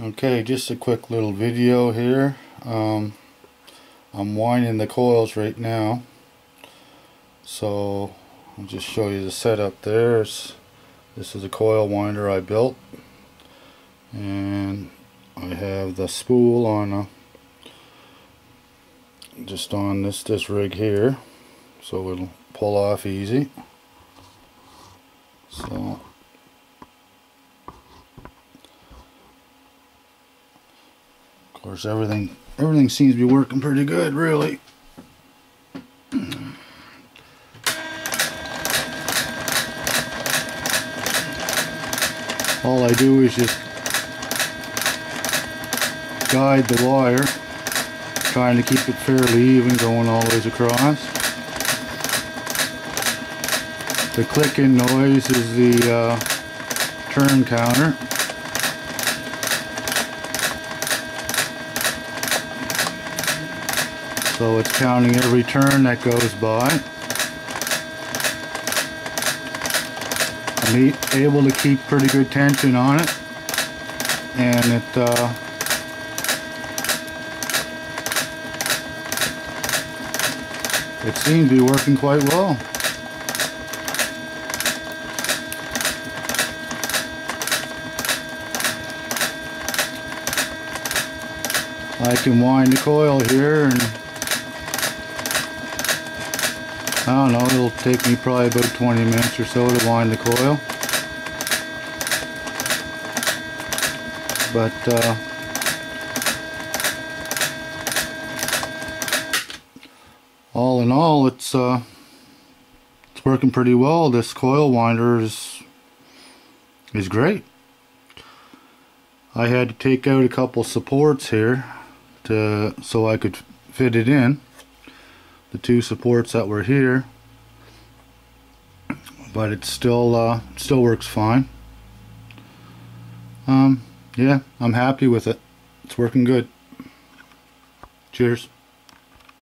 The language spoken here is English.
Okay, just a quick little video here. Um, I'm winding the coils right now. So I'll just show you the setup there. It's, this is a coil winder I built. And I have the spool on a, just on this, this rig here. So it'll pull off easy. So Of course, everything everything seems to be working pretty good, really. All I do is just guide the wire, trying to keep it fairly even going all the ways across. The clicking noise is the uh, turn counter. So it's counting every turn that goes by. I'm able to keep pretty good tension on it. And it uh, it seems to be working quite well. I can wind the coil here and I don't know, it'll take me probably about 20 minutes or so to wind the coil. But uh, all in all, it's uh, it's working pretty well. This coil winder is is great. I had to take out a couple supports here to so I could fit it in the two supports that were here. But it still uh, still works fine. Um, yeah I'm happy with it. It's working good. Cheers